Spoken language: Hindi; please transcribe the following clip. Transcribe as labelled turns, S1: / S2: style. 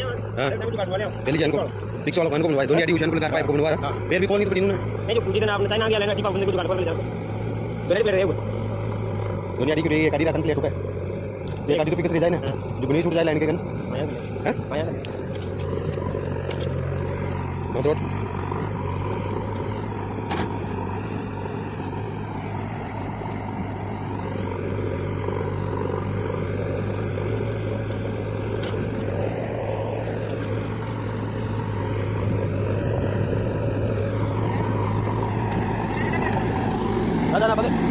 S1: हाँ। पहले जन को पिक्स वाला को बुलवाए दोनों आईडी उशन को लगा पाइप को रहा फिर भी कॉल नहीं तो पड़ी ना।
S2: मैं जो पूछी देना आपने साइन आ गया लेना टिपा बंदे को दुकान पर ले जाओ। दोनों पे रहे हो
S1: दोनों आईडी की गाड़ी रखन प्लेट होकर ये गाड़ी तो पिक्स ले जाए ना। जो नहीं छूट जाए लाइन के कन। हाँ।
S2: आया
S1: बहुत रोड 好的。